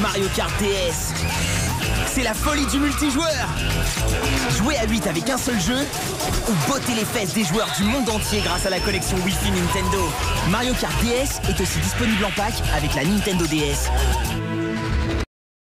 Mario Kart DS. C'est la folie du multijoueur Jouer à 8 avec un seul jeu ou botter les fesses des joueurs du monde entier grâce à la collection Wi-Fi Nintendo. Mario Kart DS est aussi disponible en pack avec la Nintendo DS.